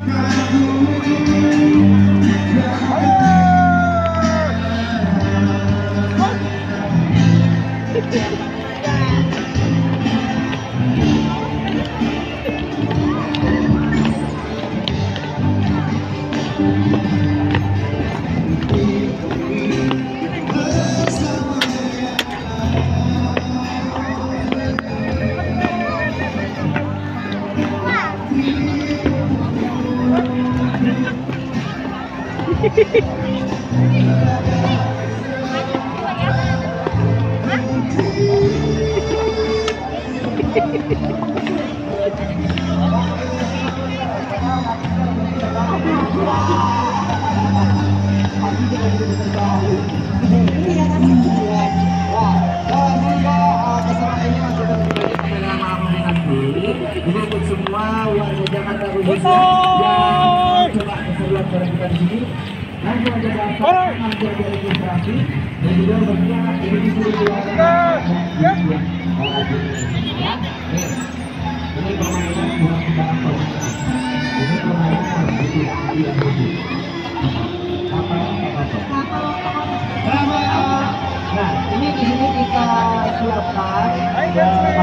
Ini untuk semua warga Jakarta khususnya sini. Langsung aja daftar nanti ada registrasi. Dan juga berniat ini disuruh permainan kita apa ini permainan itu tidak begitu apa apa apa Nah, ini di sini kita siapkan kita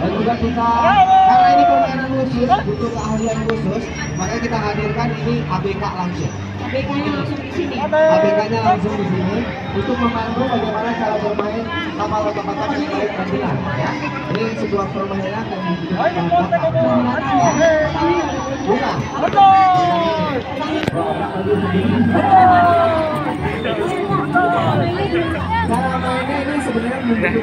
dan juga kita butuh keahlian khusus, makanya kita hadirkan ini ABK langsung. ABK-nya langsung di sini. ABK-nya langsung di sini untuk memandu bagaimana cara bermain kapal-kapal yang baik dan benar. Ya, ini sebuah permainan yang dibutuhkan Bukan. Cara mainnya ini sebenarnya